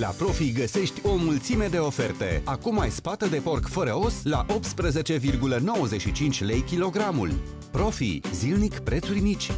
La Profi găsești o mulțime de oferte. Acum ai spată de porc fără os la 18,95 lei kilogramul. Profi, zilnic prețuri mici.